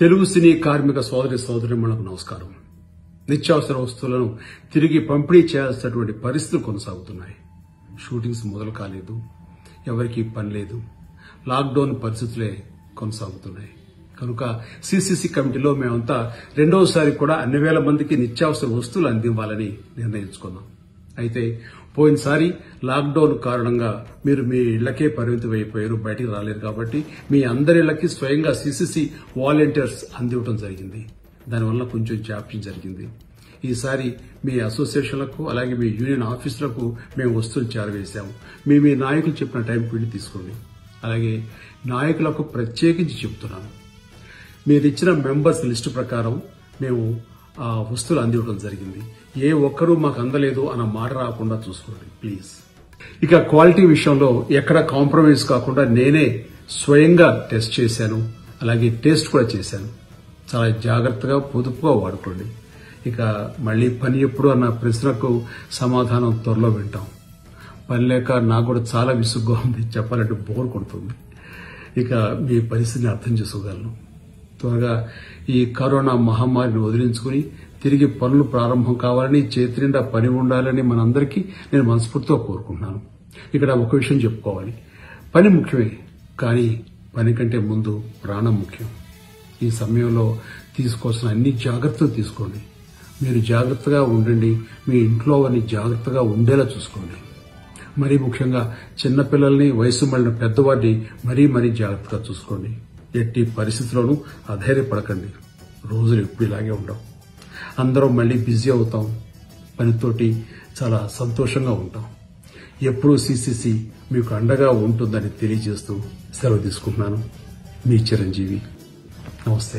తెలుగు సినీ కార్మిక సోదరి సోదరిమణులకు నమస్కారం. నిత్యావసర వస్తువులను తిరిగి పంపిణీ చేయాల్సినటువంటి పరిస్థితులు కొనసాగుతున్నాయి. షూటింగ్స్ మొదలు కాలేదు. ఎవరికీ పని లేదు. లాక్డౌన్ పరిస్థితులే కొనసాగుతున్నాయి. కనుక సిసిసి కమిటీలో మేమంతా రెండవసారి కూడా అన్ని వేల మందికి నిత్యావసర వస్తువులు అందివ్వాలని నిర్ణయించుకున్నాం. అయితే పోయినసారి లాక్డౌన్ కారణంగా మీరు మీ ఇళ్ళకే పరిమితం అయిపోయారు బయటికి రాలేరు కాబట్టి మీ అందరి ఇళ్ళకి స్వయంగా సిసిసి వాలంటీర్స్ అందివ్వడం జరిగింది. దానివల్ల కొంచెం జాప్యం జరిగింది. ఈసారి మీ అసోసియేషన్లకు అలాగే మీ యూనియన్ ఆఫీసులకు మేము వస్తువులు చేరవేశాము. మీ మీ నాయకులు చెప్పిన టైం పీడి తీసుకోండి. అలాగే నాయకులకు ప్రత్యేకించి చెప్తున్నాను. మీరు ఇచ్చిన మెంబర్స్ లిస్టు ప్రకారం మేము వస్తువులు అందివ్వడం జరిగింది. ఏ ఒక్కరూ మాకు అందలేదు అన్న మాట రాకుండా చూసుకోండి ప్లీజ్. ఇక క్వాలిటీ విషయంలో ఎక్కడ కాంప్రమైజ్ కాకుండా నేనే స్వయంగా టెస్ట్ చేశాను అలాగే టేస్ట్ కూడా చేశాను. చాలా జాగ్రత్తగా పొదుపుగా వాడుకోండి. ఇక మళ్ళీ పని ఎప్పుడు అన్న ప్రశ్నకు సమాధానం త్వరలో వింటాం. పని లేక నాకు కూడా చాలా విసుగ్గా ఉంది చెప్పాలంటే బోర్ కొడుతుంది. ఇక మీ పరిస్థితిని అర్థం చేసుకోగలను. త్వరగా ఈ కరోనా మహమ్మారిని వదిలించుకుని తిరిగి పనులు ప్రారంభం కావాలని చేతినిండా పని ఉండాలని మనందరికీ నేను మనస్ఫూర్తిగా కోరుకుంటున్నాను. ఇక్కడ ఒక విషయం చెప్పుకోవాలి. పని ముఖ్యమే కానీ పని కంటే ముందు ప్రాణం ముఖ్యం. ఈ సమయంలో తీసుకోవాల్సిన అన్ని జాగ్రత్తలు తీసుకోండి. మీరు జాగ్రత్తగా ఉండండి మీ ఇంట్లో వారిని జాగ్రత్తగా ఉండేలా చూసుకోండి. మరీ ముఖ్యంగా చిన్నపిల్లల్ని వయసు మళ్ళిన పెద్దవాడిని మరీ మరీ జాగ్రత్తగా చూసుకోండి. ఎట్టి పరిస్థితుల్లోనూ అధైర్యపడకండి. రోజులు ఎప్పుడు ఇలాగే ఉండవు. అందరం మళ్ళీ బిజీ అవుతాం. పనితోటి చాలా సంతోషంగా ఉంటాం. ఎప్పుడూ సిసిసి మీకు అండగా ఉంటుందని తెలియజేస్తూ సెలవు తీసుకుంటున్నాను. మీ చిరంజీవి. నమస్తే.